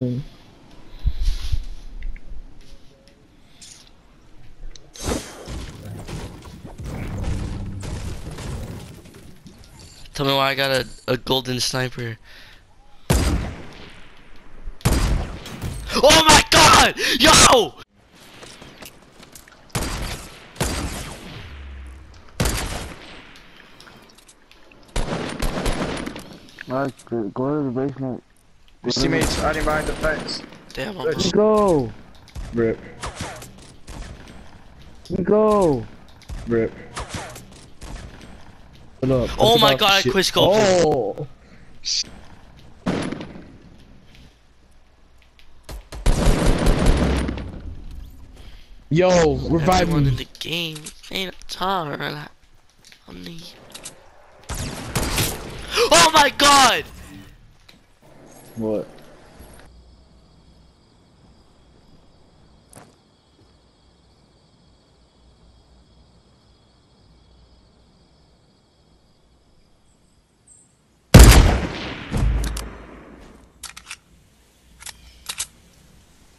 Tell me why I got a, a golden sniper. Oh my god! Yo! Alright, go go to the basement. His teammates hiding behind the fence. Damn, I'm Good. Go! Rip. Go! Rip. Put up. Oh. oh my god, I quit scoping. Oh! Yo, revive Everyone in the game ain't a tar. On the. Oh my god! What?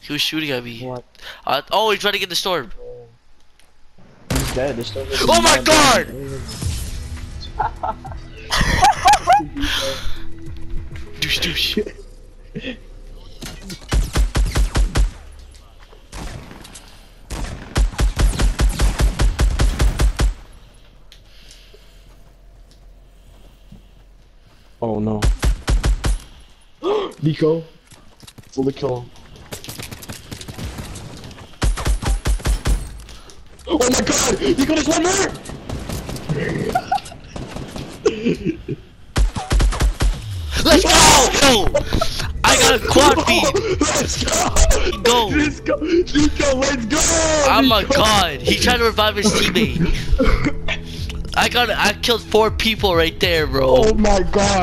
He was shooting at me. What? Uh, oh, he's trying to get the storm. He's dead. This stuff is Oh my god! Douche, douche. Oh no. Nico. Fully kill him. Oh my god! Nico, there's one more! Let's go! I got a quad feed. Let's go! Go. Let's go! Nico, let's go! I'm a god. He tried to revive his teammate. I got. I killed four people right there, bro. Oh my god!